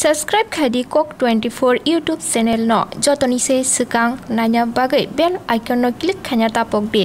Subscribe khadi kok 24 YouTube channel no jotoni se sukang nanya bagai bell icon no click khanya tapok de.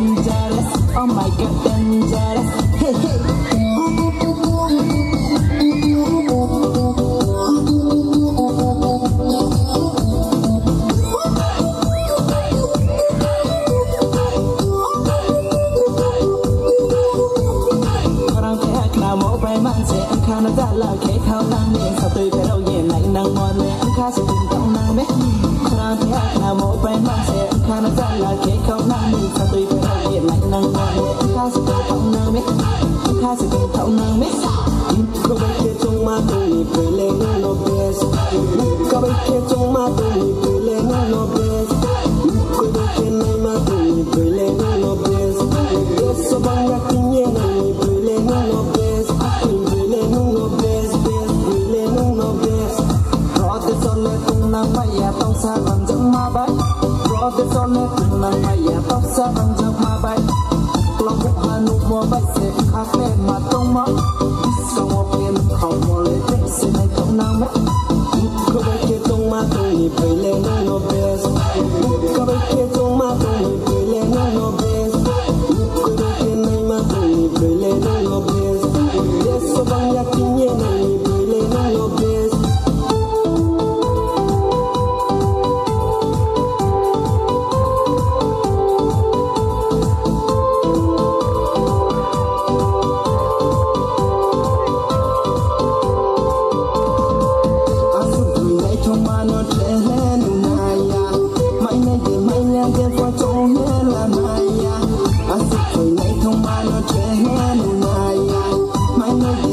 Oh my god, dangerous. Hey, hey. Orang kaya kena mau bay man se ang kha na da la ke khao nang ne sa tui pe rau ye nai nang mon le ang kha se tung tong nang me Orang kaya kena mau bay man se ang kha na da la ke khao nang ne sa tui pe rau ye nai nang mon le ang kha Có kia trong ma tôi nhịp lên nó best Có bay kia trong ma tôi nhịp lên nó best Có bay kia này ma tôi nhịp lên nó best Yes, so bang ra kinh nhé nhịp lên nó best với lên nó best, với lên nó best Rõ te son le tung năng ma ya tong sa bằng ma bay. Rõ te son le tung năng ma Come on, get on my tiny play, let me know best.